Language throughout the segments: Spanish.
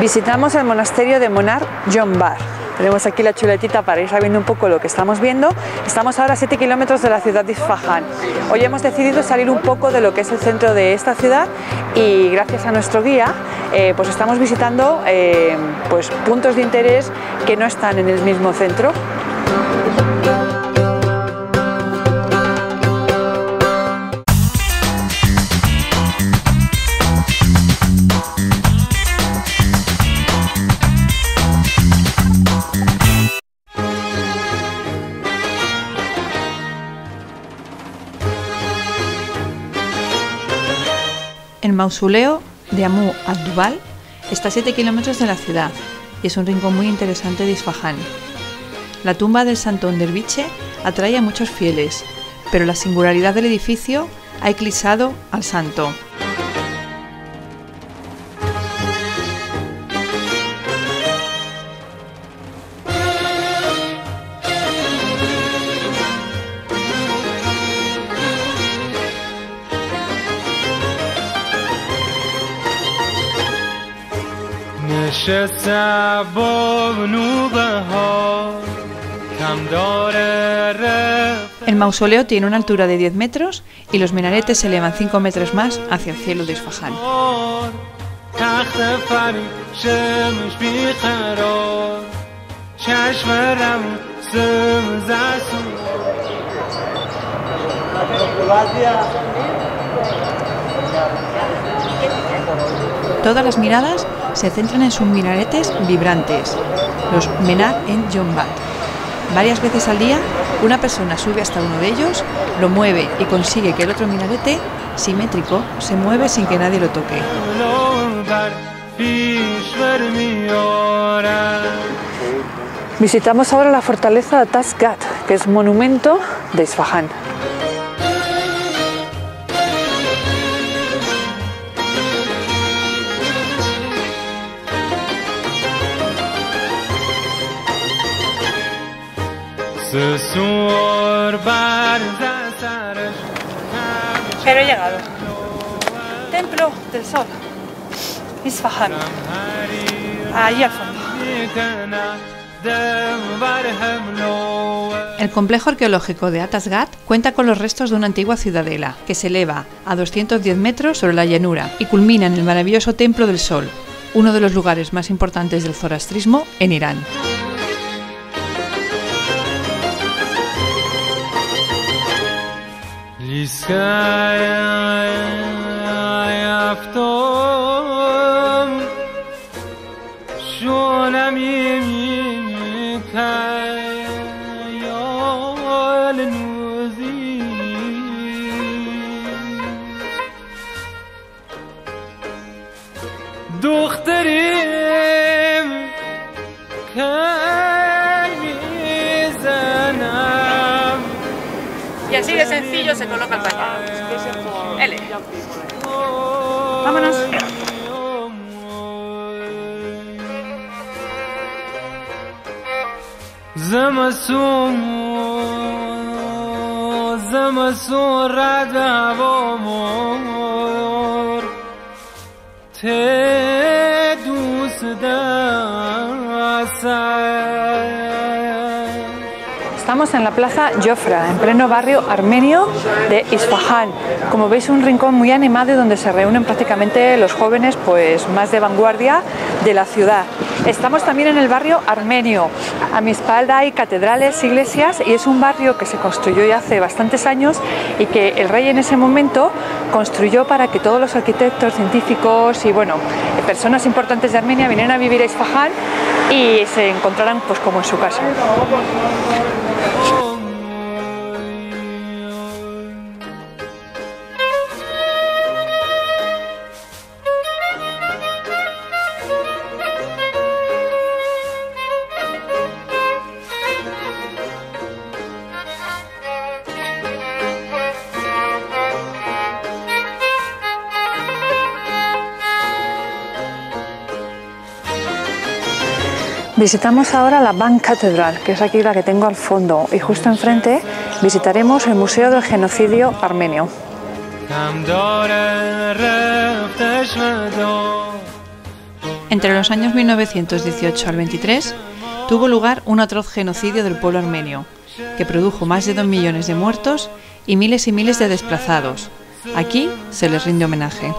Visitamos el monasterio de Monar John Bar. Tenemos aquí la chuletita para ir sabiendo un poco lo que estamos viendo. Estamos ahora a 7 kilómetros de la ciudad de Isfahan. Hoy hemos decidido salir un poco de lo que es el centro de esta ciudad y gracias a nuestro guía eh, pues estamos visitando eh, pues puntos de interés que no están en el mismo centro. Mausoleo de Amu ad-Dubal está a 7 kilómetros de la ciudad y es un rincón muy interesante de Isfahan. La tumba del Santón Derviche atrae a muchos fieles, pero la singularidad del edificio ha eclipsado al santo. El mausoleo tiene una altura de 10 metros y los minaretes se elevan 5 metros más hacia el cielo de Isfahan. Todas las miradas se centran en sus minaretes vibrantes, los Menar en Jombat. Varias veces al día, una persona sube hasta uno de ellos, lo mueve y consigue que el otro minarete, simétrico, se mueve sin que nadie lo toque. Visitamos ahora la fortaleza de Tasgat, que es monumento de Isfahan. Pero he llegado. Templo del Sol. Isfahan. Allí al fondo. El complejo arqueológico de Atasgat cuenta con los restos de una antigua ciudadela que se eleva a 210 metros sobre la llanura y culmina en el maravilloso Templo del Sol, uno de los lugares más importantes del zoroastrismo en Irán. ایستای افتم شونم یمی کیال نوزی. دختری así de sencillo se coloca el pañuelo. L. Vámonos. te En la plaza Jofra, en pleno barrio armenio de Isfahan. Como veis, un rincón muy animado donde se reúnen prácticamente los jóvenes pues, más de vanguardia de la ciudad. Estamos también en el barrio armenio. A mi espalda hay catedrales, iglesias y es un barrio que se construyó ya hace bastantes años y que el rey en ese momento construyó para que todos los arquitectos, científicos y bueno, personas importantes de Armenia vinieran a vivir a Isfahan y se encontraran pues como en su casa. Visitamos ahora la Bank Catedral, que es aquí la que tengo al fondo, y justo enfrente visitaremos el Museo del Genocidio Armenio. Entre los años 1918 al 23 tuvo lugar un atroz genocidio del pueblo armenio, que produjo más de dos millones de muertos y miles y miles de desplazados. Aquí se les rinde homenaje.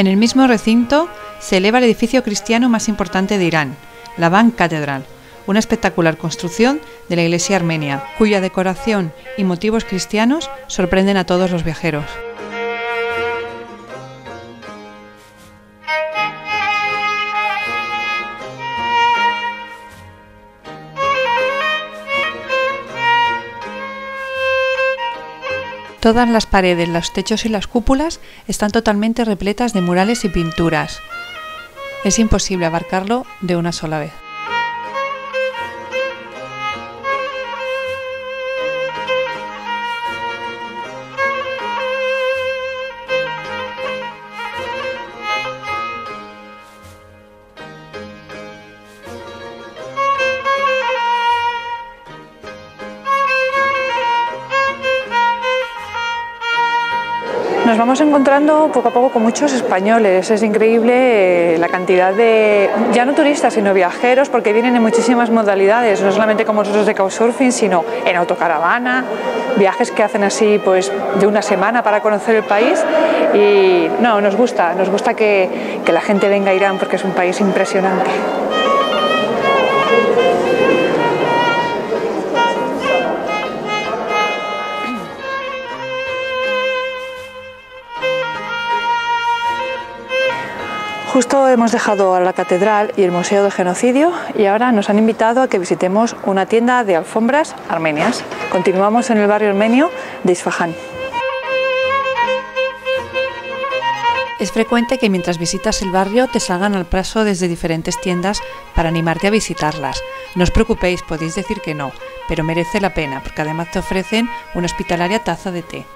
En el mismo recinto se eleva el edificio cristiano más importante de Irán, la Ban Catedral, una espectacular construcción de la iglesia armenia, cuya decoración y motivos cristianos sorprenden a todos los viajeros. Todas las paredes, los techos y las cúpulas están totalmente repletas de murales y pinturas. Es imposible abarcarlo de una sola vez. Encontrando poco a poco con muchos españoles. Es increíble eh, la cantidad de, ya no turistas, sino viajeros, porque vienen en muchísimas modalidades, no solamente como nosotros de Couchsurfing, sino en autocaravana, viajes que hacen así pues de una semana para conocer el país. Y no, nos gusta, nos gusta que, que la gente venga a Irán porque es un país impresionante. Justo hemos dejado a la catedral y el Museo de Genocidio y ahora nos han invitado a que visitemos una tienda de alfombras armenias. Continuamos en el barrio armenio de Isfahan. Es frecuente que mientras visitas el barrio te salgan al paso desde diferentes tiendas para animarte a visitarlas. No os preocupéis, podéis decir que no, pero merece la pena porque además te ofrecen una hospitalaria taza de té.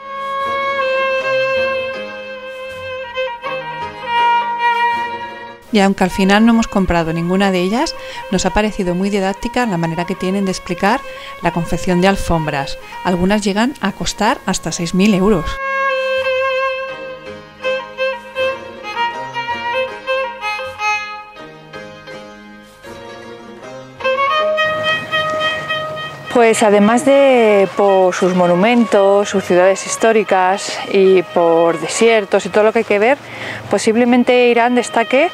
Y aunque al final no hemos comprado ninguna de ellas, nos ha parecido muy didáctica la manera que tienen de explicar la confección de alfombras. Algunas llegan a costar hasta 6.000 euros. Pues además de por sus monumentos, sus ciudades históricas y por desiertos y todo lo que hay que ver, posiblemente Irán destaque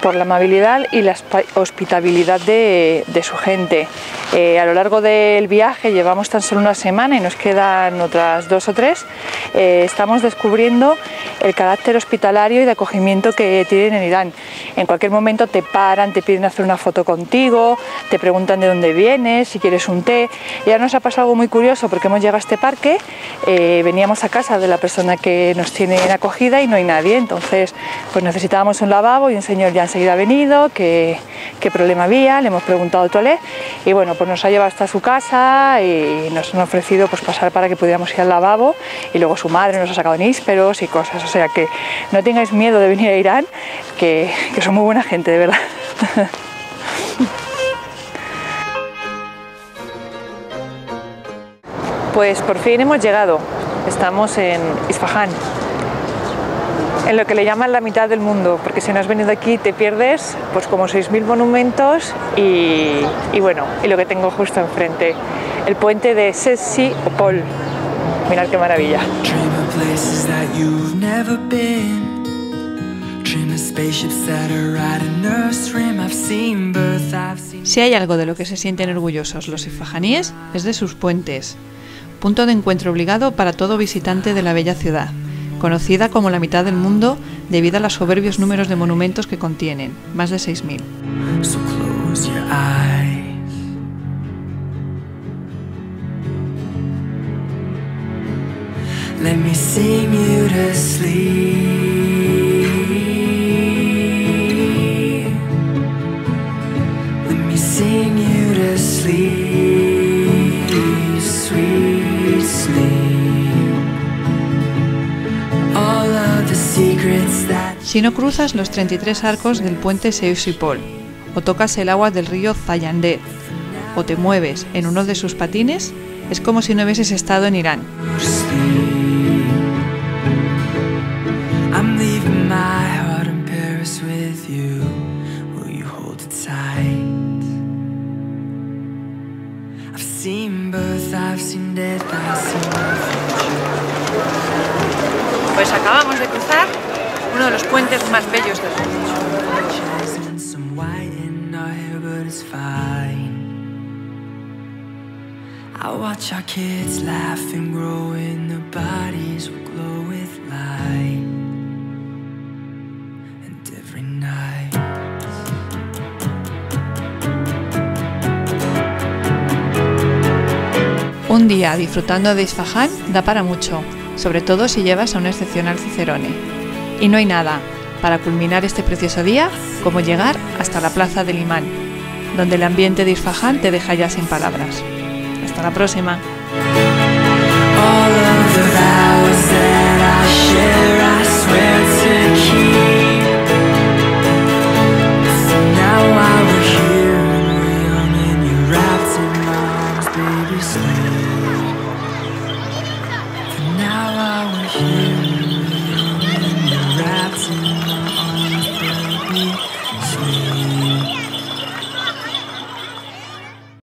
por la amabilidad y la hospitabilidad de, su gente. Eh, a lo largo del viaje llevamos tan solo una semana y nos quedan otras dos o tres. Eh, estamos descubriendo el carácter hospitalario y de acogimiento que tienen en Irán. En cualquier momento te paran, te piden hacer una foto contigo, te preguntan de dónde vienes, si quieres un té. Ya nos ha pasado algo muy curioso porque hemos llegado a este parque, eh, veníamos a casa de la persona que nos tiene en acogida y no hay nadie. Entonces, pues necesitábamos un lavabo y un señor ya enseguida ha venido, qué, qué problema había, le hemos preguntado al toilet y bueno, pues nos ha llevado hasta su casa y nos han ofrecido pues pasar para que pudiéramos ir al lavabo y luego su madre nos ha sacado nísperos y cosas. O sea que no tengáis miedo de venir a Irán, que, que son muy buena gente, de verdad. Pues por fin hemos llegado. Estamos en Isfahan, en lo que le llaman la mitad del mundo, porque si no has venido aquí te pierdes pues como 6.000 monumentos y, y, bueno, y lo que tengo justo enfrente, el puente de Sessi Opol. Mirad qué maravilla. Si hay algo de lo que se sienten orgullosos los ifajaníes es de sus puentes, punto de encuentro obligado para todo visitante de la bella ciudad conocida como la mitad del mundo debido a los soberbios números de monumentos que contienen, más de 6.000. Let me sing you to sleep. Let me sing you to sleep, Si no cruzas los 33 arcos del puente Seusipol o tocas el agua del río Zayandé, o te mueves en uno de sus patines, es como si no hubieses estado en Irán. Pues acabamos de cruzar uno de los puentes más bellos del mundo. reflections and some white in our hair, but it's fine. I watch our kids laugh and grow, and their bodies will glow with light. And every night. Un día disfrutando de Isfahan da para mucho, sobre todo si llevas a un excepcional Cicerone. Y no hay nada para culminar este precioso día como llegar hasta la plaza del imán, donde el ambiente de Isfahan te deja ya sin palabras. Hasta la próxima.